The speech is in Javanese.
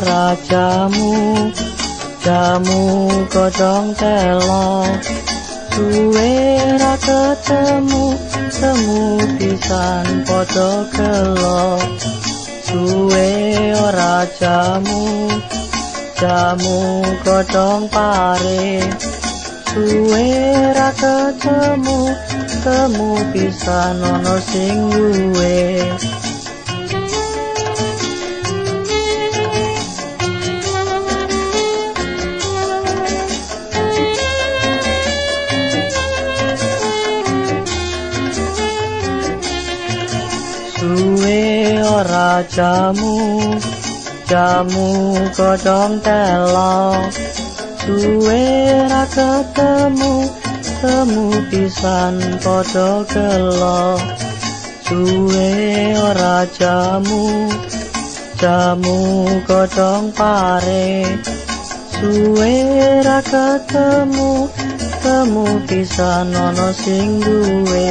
Jamu jamu godhong telo. Suwe ra ketemu temu pisan padha gelo. Suwe ora jamu jamu godhong pare. Suwe ra ketemu temu pisan ana sing duwe ora jamu jamu godhong telo suwe ra ketemu temu pisan padha gelo suwe ora jamu jamu godhong pare. Suwe ra ketemu temu pisan ana sing duwe